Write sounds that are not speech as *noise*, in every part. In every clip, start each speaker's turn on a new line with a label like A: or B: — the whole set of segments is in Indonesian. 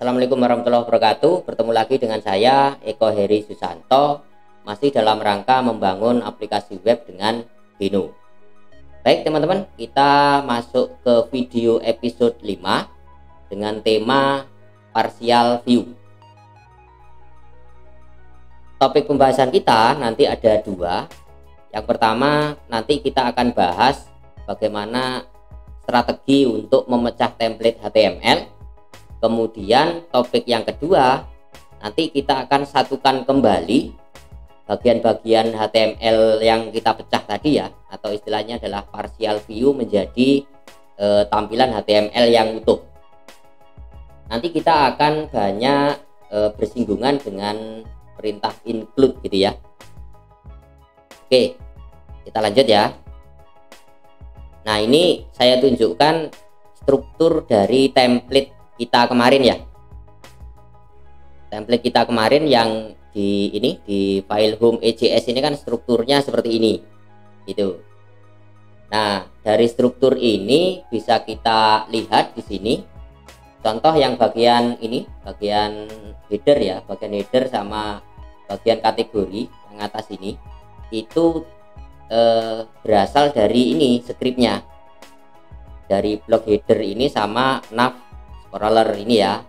A: Assalamualaikum warahmatullahi wabarakatuh. Bertemu lagi dengan saya Eko Heri Susanto masih dalam rangka membangun aplikasi web dengan Bino. Baik teman-teman, kita masuk ke video episode 5 dengan tema partial view. Topik pembahasan kita nanti ada dua. Yang pertama nanti kita akan bahas bagaimana strategi untuk memecah template HTML kemudian topik yang kedua nanti kita akan satukan kembali bagian-bagian HTML yang kita pecah tadi ya atau istilahnya adalah partial view menjadi e, tampilan HTML yang utuh. Nanti kita akan banyak e, bersinggungan dengan perintah include gitu ya. Oke kita lanjut ya. Nah ini saya tunjukkan struktur dari template kita kemarin ya. Template kita kemarin yang di ini di file home EJS ini kan strukturnya seperti ini gitu. Nah dari struktur ini bisa kita lihat di sini. Contoh yang bagian ini bagian header ya bagian header sama bagian kategori yang atas ini itu eh, berasal dari ini scriptnya. Dari block header ini sama nav coroller ini ya.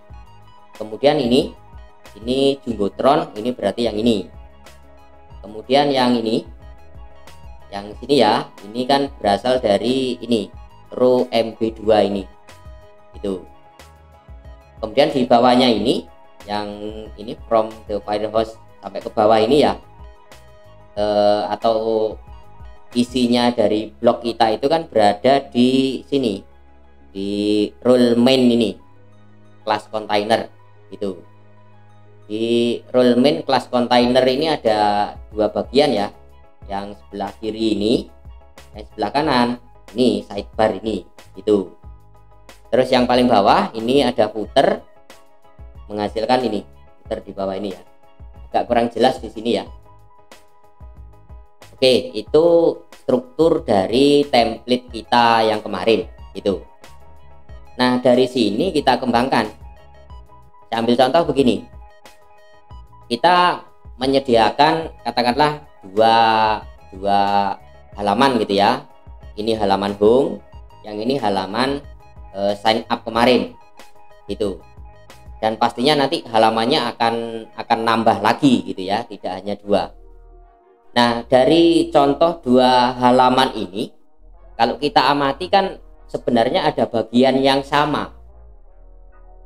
A: Kemudian ini ini jumbotron ini berarti yang ini. Kemudian yang ini yang sini ya ini kan berasal dari ini row mb2 ini. Itu kemudian di bawahnya ini yang ini from the firehouse sampai ke bawah ini ya eh, atau isinya dari blok kita itu kan berada di sini di role main ini kelas kontainer itu di role main kelas kontainer ini ada dua bagian ya. Yang sebelah kiri ini yang sebelah kanan ini sidebar ini itu terus yang paling bawah ini ada footer menghasilkan ini footer di bawah ini ya. Agak kurang jelas di sini ya. Oke itu struktur dari template kita yang kemarin itu Nah, dari sini kita kembangkan. Saya ambil contoh begini. Kita menyediakan katakanlah dua dua halaman gitu ya. Ini halaman home, yang ini halaman e, sign up kemarin. Gitu. Dan pastinya nanti halamannya akan akan nambah lagi gitu ya, tidak hanya dua. Nah, dari contoh dua halaman ini kalau kita amati kan sebenarnya ada bagian yang sama.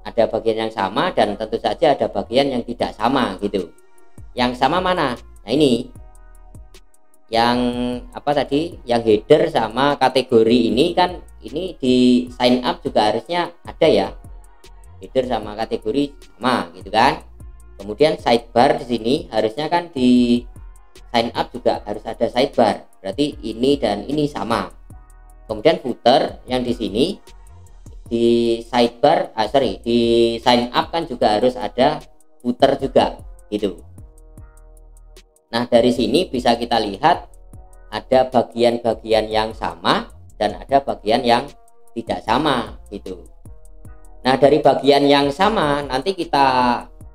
A: Ada bagian yang sama dan tentu saja ada bagian yang tidak sama gitu. Yang sama mana? Nah ini. Yang apa tadi? Yang header sama kategori ini kan ini di sign up juga harusnya ada ya. Header sama kategori sama gitu kan. Kemudian sidebar di sini harusnya kan di sign up juga harus ada sidebar. Berarti ini dan ini sama kemudian footer yang di sini di sidebar ah sorry di sign up kan juga harus ada footer juga gitu. Nah dari sini bisa kita lihat ada bagian-bagian yang sama dan ada bagian yang tidak sama gitu. Nah dari bagian yang sama nanti kita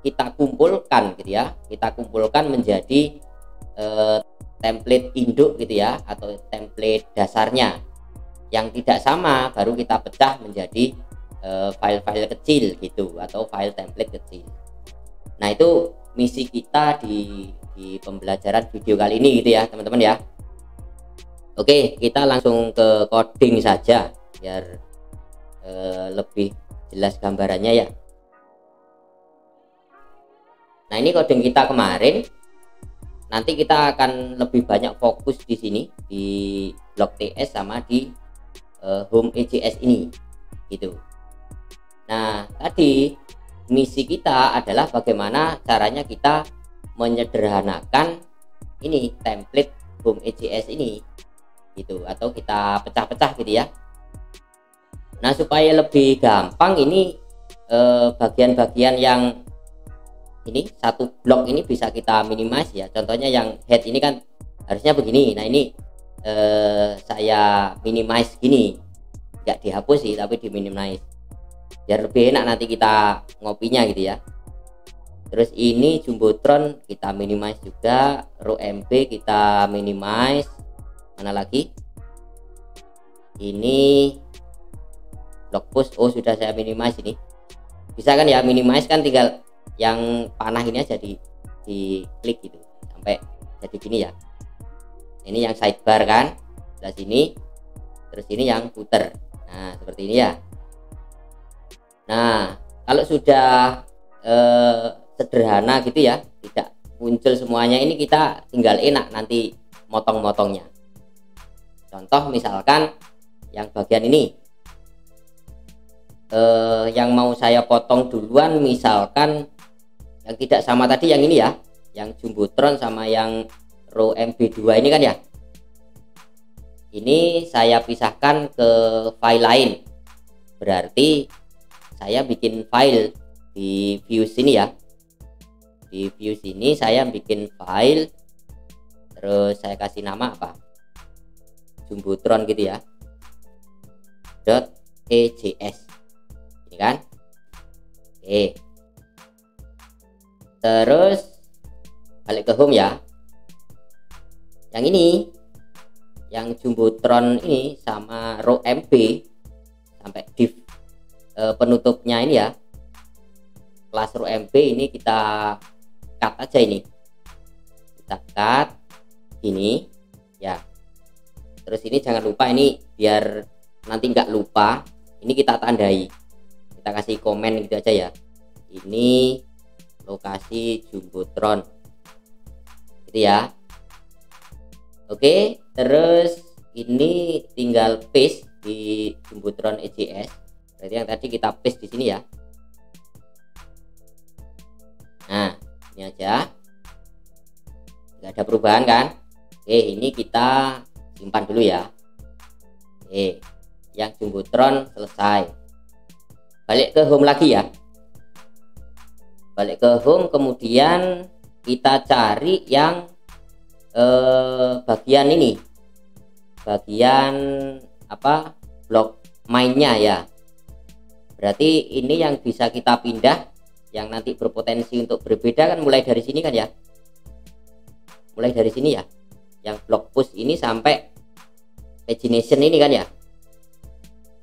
A: kita kumpulkan gitu ya. Kita kumpulkan menjadi eh, template induk gitu ya atau template dasarnya yang tidak sama baru kita pecah menjadi eh, file-file uh, kecil gitu atau file template kecil. Nah itu misi kita di di pembelajaran video kali ini gitu ya teman-teman ya. Oke kita langsung ke coding saja biar uh, lebih jelas gambarannya ya. Nah ini coding kita kemarin. Nanti kita akan lebih banyak fokus di sini di blok TS sama di uh, home ECS ini. Gitu. Nah tadi misi kita adalah bagaimana caranya kita menyederhanakan ini template home ECS ini. Gitu atau kita pecah-pecah gitu ya. Nah supaya lebih gampang ini eh, bagian-bagian eh, yang ini satu blok ini bisa kita minimize ya. Contohnya yang head ini kan harusnya begini. Nah ini eh, saya minimize gini. Nggak dihapus sih tapi di minimize. Biar lebih enak nanti kita ngopinya gitu ya. Terus ini jumbotron kita minimize juga. Row MB kita minimize. Mana lagi? Ini blog post. Oh sudah saya minimize ini. Bisa kan ya minimize kan tinggal yang panah ini aja di di klik gitu. Sampai jadi gini ya ini yang sidebar kan? Sebelah sini terus ini yang puter. Nah seperti ini ya. Nah kalau sudah eh, sederhana gitu ya tidak muncul semuanya ini kita tinggal enak nanti motong-motongnya. Contoh misalkan yang bagian ini. Eh, yang mau saya potong duluan misalkan yang tidak sama tadi yang ini ya yang jumbotron sama yang row MB2 ini kan ya? Ini saya pisahkan ke file lain. Berarti saya bikin file di view sini ya. Di view sini saya bikin file terus saya kasih nama apa? Jumbotron gitu ya. Dot ejs ini kan? Oke. Terus balik ke home ya yang ini yang jumbotron ini sama row mp sampai div e, penutupnya ini ya. Kelas row mp ini kita cut aja ini. Kita cut ini ya. Terus ini jangan lupa ini biar nanti nggak lupa ini kita tandai. Kita kasih komen gitu aja ya. Ini lokasi jumbotron gitu ya Oke, terus ini tinggal paste di Jumbotron EJS. Berarti yang tadi kita paste di sini ya. Nah, ini aja. Nggak ada perubahan kan? Oke, ini kita simpan dulu ya. Oke, yang Jumbotron selesai. Balik ke home lagi ya. Balik ke home, kemudian kita cari yang eh, bagian ini. Bagian apa? Blok mainnya ya. Berarti ini yang bisa kita pindah yang nanti berpotensi untuk berbeda kan mulai dari sini kan ya? Mulai dari sini ya. Yang blok push ini sampai pagination ini kan ya?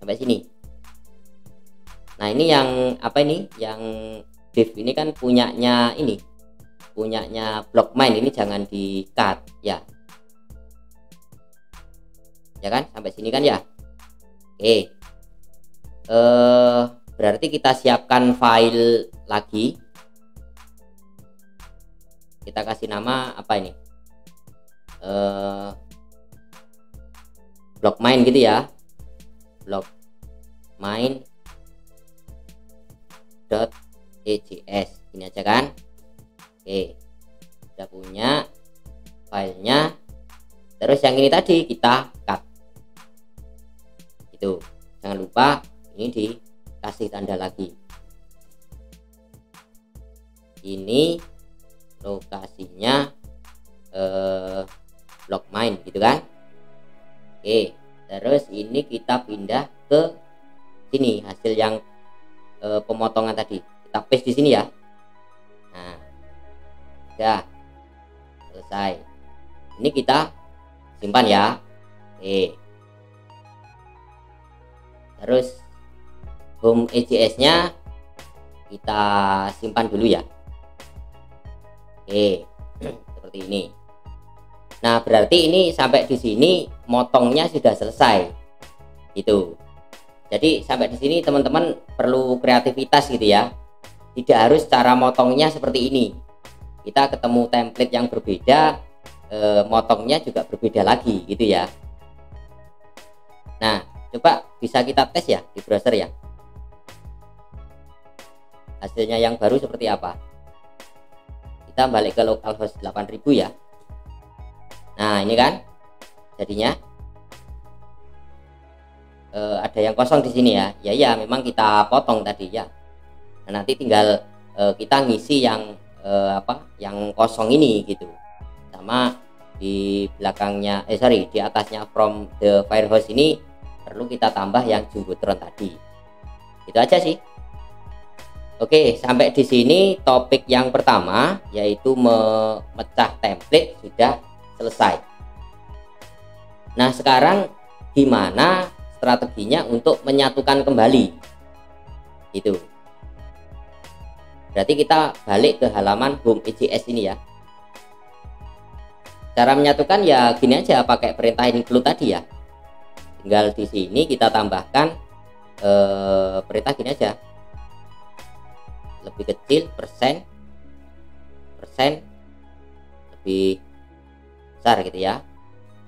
A: Sampai sini. Nah ini yang apa ini? Yang div ini kan punyanya ini punyanya main ini jangan di cut ya. Ya kan? Sampai sini kan ya? Oke. Eh berarti kita siapkan file lagi. Kita kasih nama apa ini? Eh main gitu ya. Main dot ejs ini aja kan Oke. Kita punya filenya. Terus yang ini tadi kita cut. Itu jangan lupa ini dikasih tanda lagi. Ini lokasinya eh, block main gitu kan? Oke. Terus ini kita pindah ke sini hasil yang eh, pemotongan tadi. Kita paste di sini ya sudah. Selesai. Ini kita simpan ya. Oke. Terus home EJS nya kita simpan dulu ya. Oke. *clears throat* Seperti ini. Nah berarti ini sampai di sini motongnya sudah selesai. Itu jadi sampai di sini teman-teman perlu kreativitas gitu ya. Tidak harus cara motongnya seperti ini kita ketemu template yang berbeda e, motongnya juga berbeda lagi gitu ya. Nah coba bisa kita tes ya di browser ya. Hasilnya yang baru seperti apa? Kita balik ke localhost 8000 ya. Nah ini kan jadinya e, ada yang kosong di sini ya. Ya ya memang kita potong tadi ya. Nah, nanti tinggal e, kita ngisi yang eh, apa yang kosong ini gitu sama di belakangnya eh sorry di atasnya from the firehouse ini perlu kita tambah yang jumbotron tadi itu aja sih Oke, sampai di sini topik yang pertama yaitu memecah template sudah selesai. Nah, sekarang gimana strateginya untuk menyatukan kembali? Itu. Berarti kita balik ke halaman home EJS ini ya. Cara menyatukan ya gini aja pakai perintah include tadi ya. Tinggal di sini kita tambahkan eh, perintah gini aja lebih kecil persen persen lebih besar gitu ya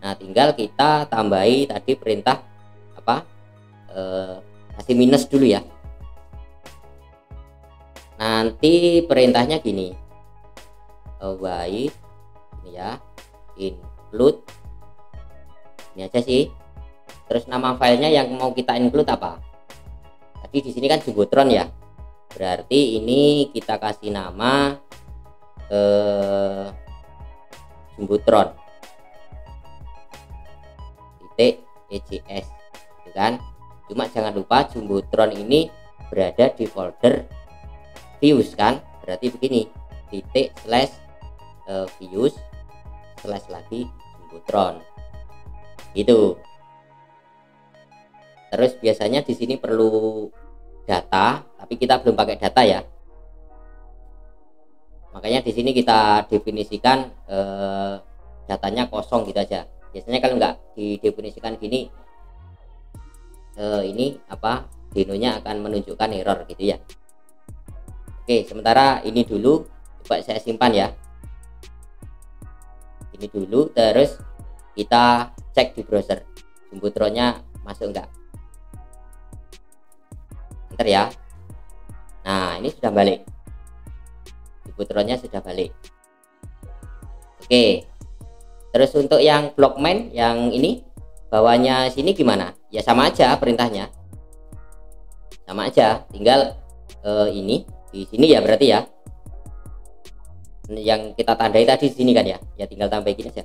A: nah tinggal kita tambahi tadi perintah apa eh, kasih minus dulu ya nanti perintahnya gini. Await ini ya. Include. Ini aja sih. Terus nama filenya yang mau kita include apa? Tadi di sini kan jumbotron ya. Berarti ini kita kasih nama eh, jumbotron. Titik EJS kan? Cuma jangan lupa jumbotron ini berada di folder views kan? Berarti begini titik slash uh, views slash lagi jumbotron itu terus biasanya di sini perlu data tapi kita belum pakai data ya. Makanya di sini kita definisikan eh, datanya kosong gitu aja. Biasanya kalau nggak didefinisikan gini eh, ini apa denonya akan menunjukkan error gitu ya oke sementara ini dulu. Coba saya simpan ya. Ini dulu terus kita cek di browser. Jumbotronnya masuk enggak? Enter ya. Nah ini sudah balik. Putronnya sudah balik. Oke. Terus untuk yang blockman yang ini bawahnya sini gimana? Ya sama aja perintahnya. Sama aja. Tinggal uh, ini di sini ya berarti ya. Yang kita tandai tadi di sini kan ya. Ya tinggal gini aja.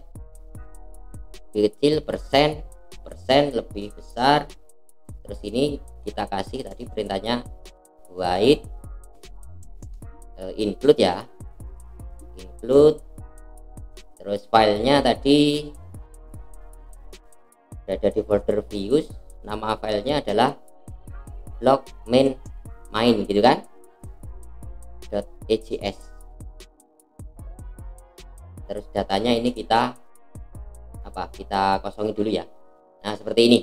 A: Kecil persen persen lebih besar. Terus ini kita kasih tadi perintahnya void uh, include ya. Include. Terus filenya tadi berada di folder views. Nama filenya adalah blog main main gitu kan .ejs terus datanya ini kita apa kita kosongin dulu ya. Nah seperti ini.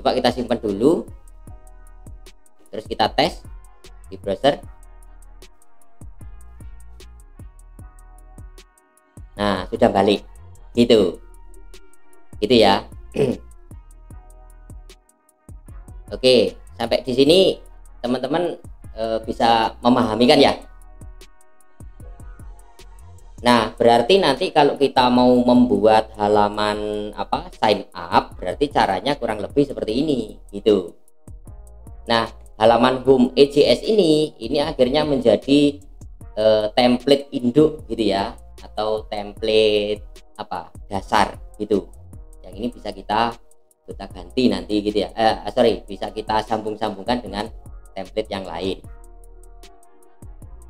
A: Coba kita simpan dulu. Terus kita tes di browser. Nah sudah balik. Gitu. Gitu ya. *clears throat* Oke sampai di sini teman-teman e, bisa memahami kan ya Nah, berarti nanti kalau kita mau membuat halaman apa sign up, berarti caranya kurang lebih seperti ini, gitu. Nah, halaman home EJS ini ini akhirnya menjadi uh, template induk gitu ya, atau template apa dasar gitu. Yang ini bisa kita kita ganti nanti gitu ya. Eh, sorry, bisa kita sambung-sambungkan dengan template yang lain.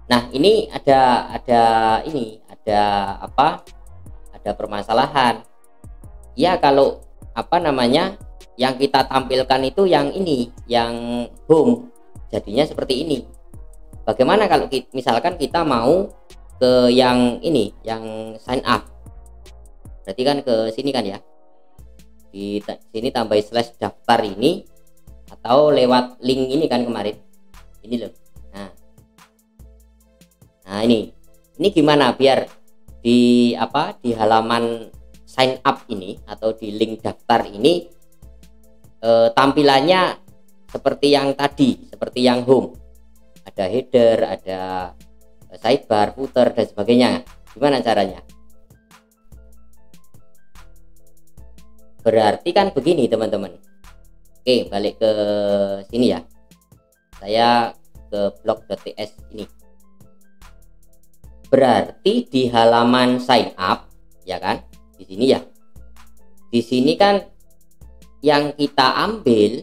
A: Nah, ini ada ada ini ada apa? Ada permasalahan. Ya kalau apa namanya yang kita tampilkan itu yang ini yang home jadinya seperti ini. Bagaimana kalau kita, misalkan kita mau ke yang ini yang sign up? Berarti kan ke sini kan ya? Di sini tambah slash daftar ini atau lewat link ini kan kemarin? Ini loh. Nah. Nah ini. Ini gimana biar di apa di halaman sign up ini atau di link daftar ini e, tampilannya seperti yang tadi seperti yang home. Ada header ada sidebar footer dan sebagainya. Gimana caranya? Berarti kan begini teman-teman oke balik ke sini ya. Saya ke blog.ts ini. Berarti di halaman sign up ya kan? Di sini ya. Di sini kan yang kita ambil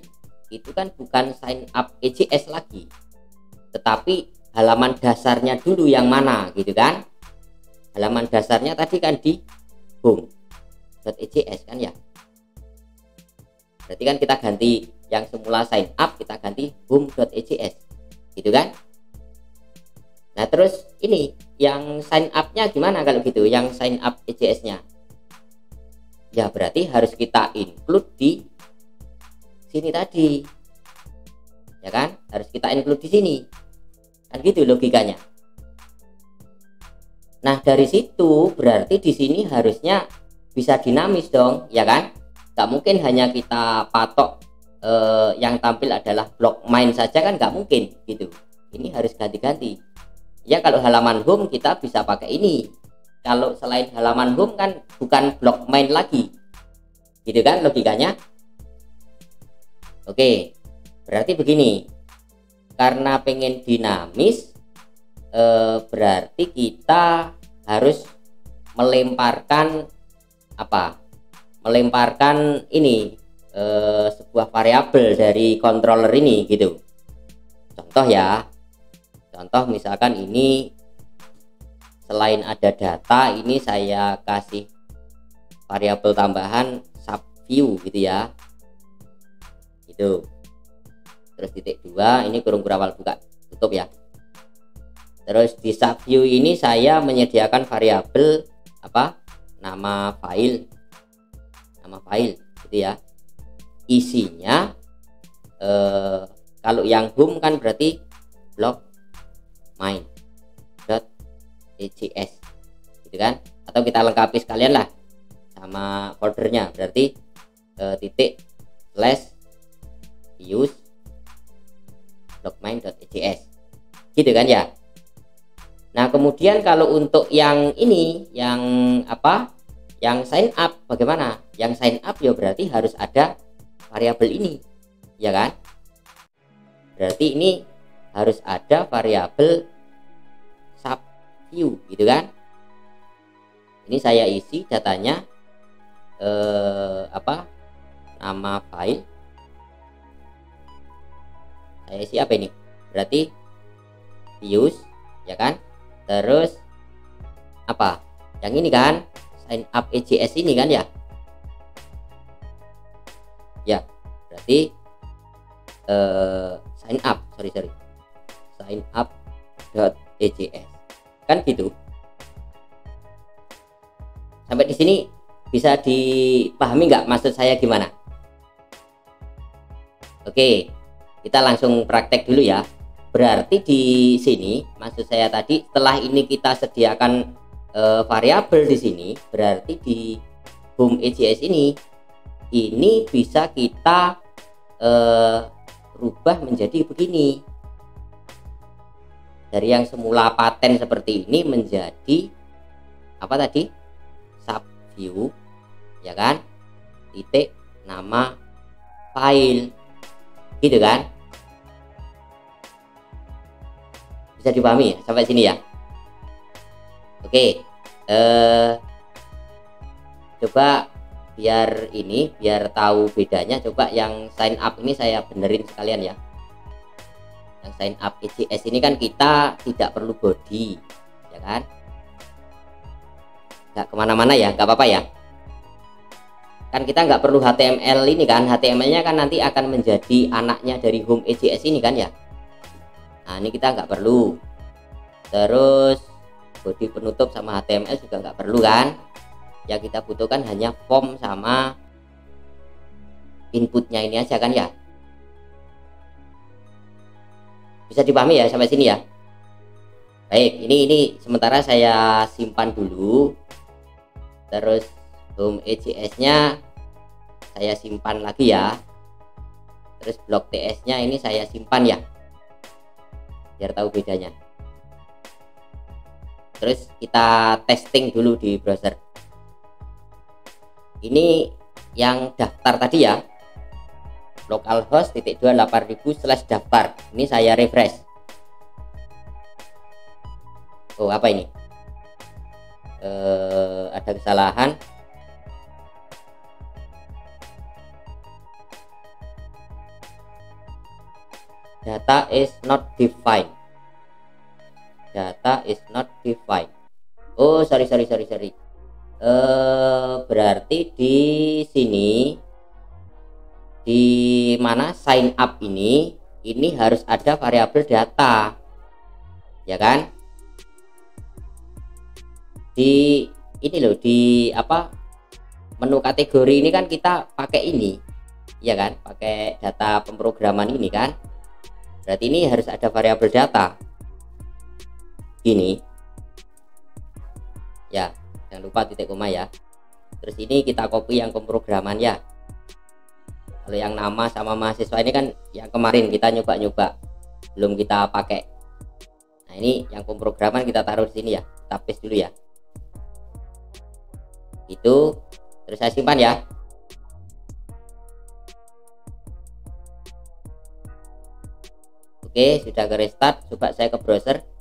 A: itu kan bukan sign up ECS lagi. Tetapi halaman dasarnya dulu yang mana gitu kan? Halaman dasarnya tadi kan di home.ejs kan ya berarti kan kita ganti yang semula sign up kita ganti home.ejs gitu kan? Nah terus ini yang sign upnya gimana kalau gitu yang sign up ECS nya ya berarti harus kita include di sini tadi. Ya kan? Harus kita include di sini. Kan gitu logikanya. Nah dari situ berarti di sini harusnya bisa dinamis dong ya kan nggak mungkin hanya kita patok eh, yang tampil adalah blok main saja kan nggak mungkin gitu. Ini harus ganti-ganti. Ya kalau halaman home kita bisa pakai ini. Kalau selain halaman home kan bukan blok main lagi. Gitu kan logikanya? Oke berarti begini. Karena pengen dinamis eh, berarti kita harus melemparkan apa melemparkan ini eh, sebuah variabel dari controller ini gitu. Contoh ya contoh misalkan ini selain ada data ini saya kasih variabel tambahan subview gitu ya. Gitu. Terus titik dua ini kurung berawal buka tutup ya. Terus di subview ini saya menyediakan variabel apa? Nama file nama file gitu ya. Isinya eh, kalau yang home kan berarti blog main dot .ejs gitu kan? Atau kita lengkapi sekalian lah sama foldernya. Berarti eh, titik slash use blogmain.ejs gitu kan ya? Nah kemudian kalau untuk yang ini yang apa yang sign up bagaimana? Yang sign up ya berarti harus ada variabel ini ya kan? Berarti ini harus ada variabel sub view gitu kan? Ini saya isi datanya eh, apa? Nama file. Saya isi apa ini? Berarti views ya kan? Terus apa? Yang ini kan sign up EJS ini kan ya? Ya berarti uh, sign up sorry sorry. Sign up dot EJS kan gitu? Sampai di sini bisa dipahami nggak? Maksud saya gimana? Oke kita langsung praktek dulu ya. Berarti di sini maksud saya tadi setelah ini kita sediakan e, variabel di sini berarti di home EJS ini ini bisa kita e, rubah menjadi begini. Dari yang semula paten seperti ini menjadi apa tadi? Subview ya kan? Titik nama file. Gitu kan? Bisa dipahami ya? Sampai sini ya oke eh coba biar ini biar tahu bedanya coba yang sign up ini saya benerin sekalian ya. Yang sign up ECS ini kan kita tidak perlu body ya kan? Nggak ke mana-mana ya nggak apa-apa ya. Kan kita nggak perlu HTML ini kan HTML nya kan nanti akan menjadi anaknya dari home ECS ini kan ya. Nah ini kita nggak perlu. Terus body penutup sama HTML juga nggak perlu kan? Yang kita butuhkan hanya form sama inputnya ini aja kan ya? Bisa dipahami ya sampai sini ya? Baik ini ini sementara saya simpan dulu. Terus home ECS nya saya simpan lagi ya. Terus blok TS nya ini saya simpan ya. Biar tahu bedanya terus kita testing dulu di browser. Ini yang daftar tadi ya. localhost titik 28000 slash daftar. Ini saya refresh. Oh apa ini? Eh, ada kesalahan. Data is not defined data is not defined. Oh sorry sorry sorry sorry. Eh berarti di sini di mana sign up ini ini harus ada variabel data. Ya kan? Di ini loh di apa menu kategori ini kan kita pakai ini. Ya kan? Pakai data pemrograman ini kan? Berarti ini harus ada variabel data ini ya jangan lupa titik koma ya. Terus ini kita copy yang pemrograman ya. Kalau yang nama sama mahasiswa ini kan yang kemarin kita nyoba-nyoba belum kita pakai. Nah ini yang pemrograman kita taruh di sini ya. Kita paste dulu ya. Itu terus saya simpan ya. Oke sudah ke restart. Coba saya ke browser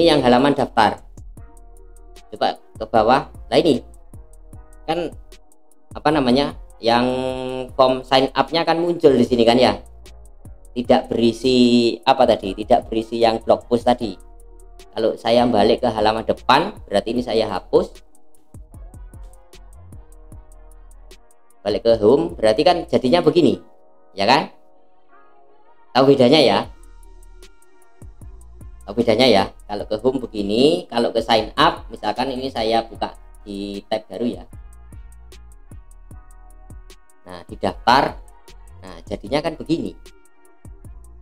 A: ini yang halaman daftar. Coba ke bawah. Nah ini kan apa namanya? Yang form sign up-nya kan muncul di sini kan ya? Tidak berisi apa tadi? Tidak berisi yang blog post tadi. Kalau saya balik ke halaman depan berarti ini saya hapus. Balik ke home berarti kan jadinya begini ya kan? Tahu bedanya ya bedanya ya kalau ke home begini kalau ke sign up misalkan ini saya buka di tab baru ya. Nah di daftar nah jadinya kan begini.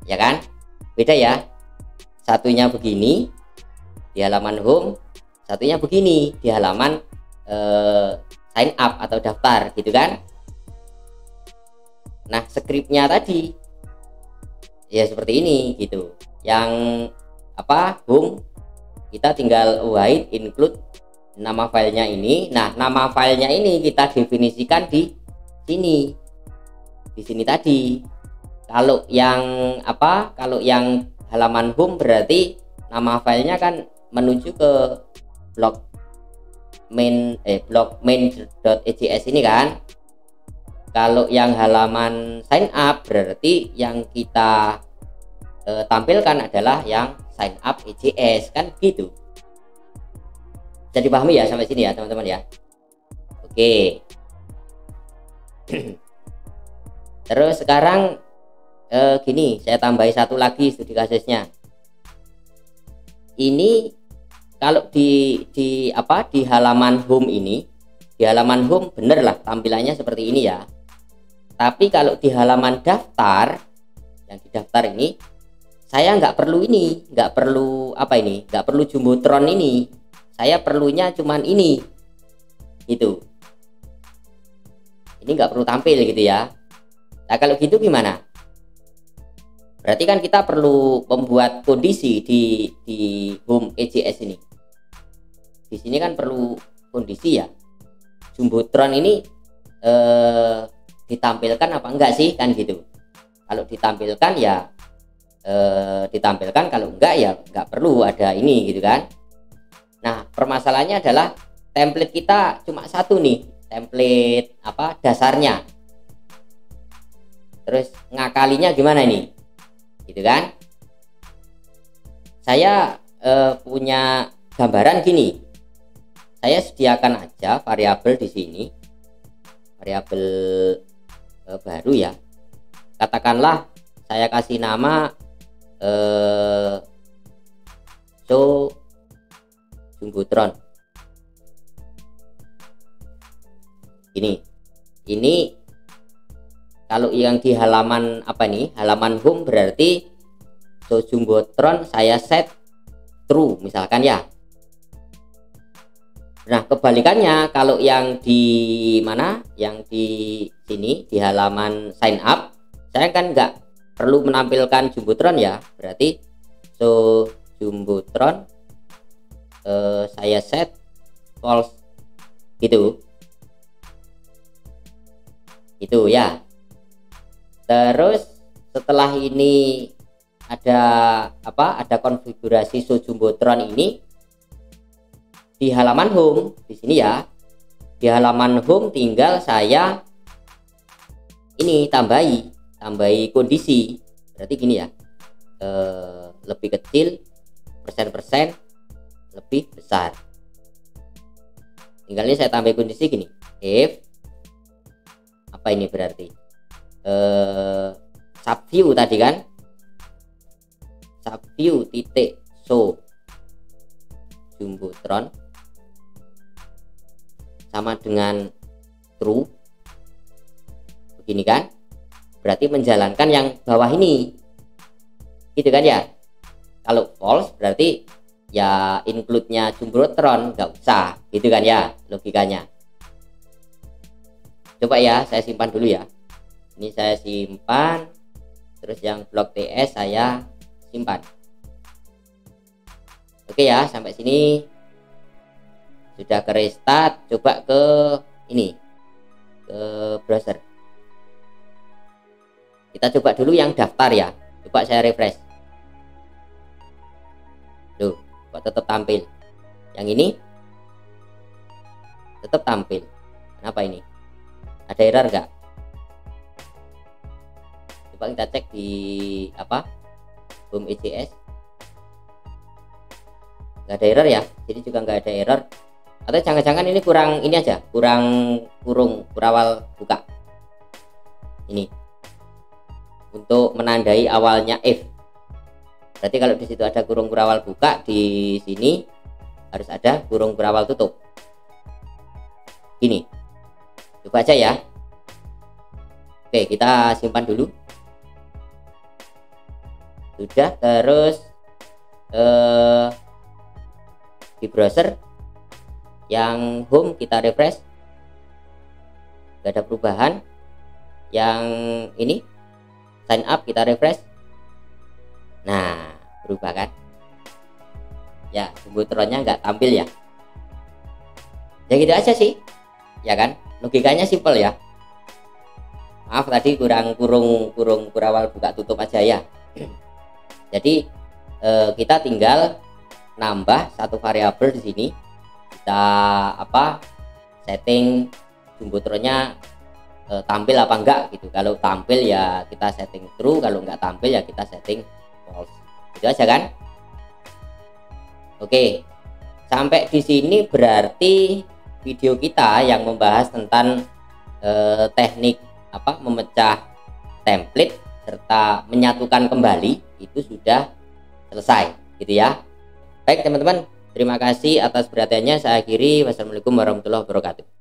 A: Ya kan? Beda ya. Satunya begini di halaman home satunya begini di halaman eh, sign up atau daftar gitu kan? Nah skripnya tadi ya seperti ini gitu. Yang apa? Home kita tinggal white include nama filenya ini. Nah nama filenya ini kita definisikan di sini. Di sini tadi. Kalau yang apa? Kalau yang halaman home berarti nama filenya kan menuju ke blog main eh blog main.ejs ini kan? Kalau yang halaman sign up berarti yang kita eh, tampilkan adalah yang sign up EJS kan gitu. Jadi pahami ya sampai sini ya teman-teman ya? Oke. *clears throat* Terus sekarang eh, gini saya tambahi satu lagi studi kasusnya. Ini kalau di di apa di halaman home ini di halaman home bener lah tampilannya seperti ini ya. Tapi kalau di halaman daftar yang di daftar ini saya nggak perlu ini nggak perlu apa ini nggak perlu jumbotron ini. Saya perlunya cuman ini itu ini nggak perlu tampil gitu ya. Nah kalau gitu gimana? Berarti kan kita perlu membuat kondisi di di home EJS ini. Di sini kan perlu kondisi ya. Jumbotron ini eh, ditampilkan apa enggak sih? Kan gitu. Kalau ditampilkan ya eh, ditampilkan. Kalau enggak ya enggak perlu ada ini gitu kan. Nah permasalahannya adalah template kita cuma satu nih template apa dasarnya. Terus ngakalinya gimana nih gitu kan? Saya eh, punya gambaran gini. Saya sediakan aja variabel di sini. Variabel eh, baru ya. Katakanlah saya kasih nama eh, show jumbotron ini ini kalau yang di halaman apa nih halaman home berarti show jumbotron saya set true misalkan ya. Nah, kebalikannya kalau yang di mana? Yang di sini di halaman sign up, saya kan nggak perlu menampilkan jumbotron ya. Berarti so jumbotron eh, saya set false gitu. Itu ya. Terus setelah ini ada apa? Ada konfigurasi so jumbotron ini di halaman home di sini ya di halaman home tinggal saya ini tambahi tambahi kondisi. Berarti gini ya eh, lebih kecil persen-persen lebih besar. Tinggal ini saya tambah kondisi gini if apa ini berarti? Eh, subview tadi kan? Subview titik so jumbotron sama dengan true. Begini kan berarti menjalankan yang bawah ini. Gitu kan ya? Kalau false berarti ya include-nya jumbotron nggak usah. Gitu kan ya logikanya. Coba ya saya simpan dulu ya. Ini saya simpan terus yang blok TS saya simpan. Oke ya sampai sini. Sudah ke restart coba ke ini ke browser kita coba dulu yang daftar ya. Coba saya refresh. Duh, kok tetap tampil? Yang ini? Tetap tampil. Kenapa ini? Ada error enggak coba kita cek di apa? Home ECS nggak ada error ya? Jadi juga nggak ada error. Atau jangan-jangan ini kurang ini aja? Kurang kurung berawal buka. Ini untuk menandai awalnya if. Berarti kalau di situ ada kurung berawal buka di sini harus ada kurung berawal tutup. Ini. Coba aja ya. Oke kita simpan dulu. Sudah terus eh, di browser yang home kita refresh. Gak ada perubahan. Yang ini sign up kita refresh. Nah berubah kan? Ya jumbotronnya nggak tampil ya? Ya gitu aja sih. Ya kan? Logikanya simple ya. Maaf tadi kurang kurung kurung kurawal buka tutup aja ya. *clears throat* Jadi eh, kita tinggal nambah satu variabel di sini. Kita apa setting jumbotronnya eh, tampil apa enggak gitu. Kalau tampil ya kita setting true kalau enggak tampil ya kita setting false. Itu aja kan? Oke. Sampai di sini berarti video kita yang membahas tentang eh, teknik apa memecah template serta menyatukan kembali itu sudah selesai. Gitu ya. Baik teman-teman. Terima kasih atas perhatiannya. Saya akhiri. Wassalamualaikum warahmatullahi wabarakatuh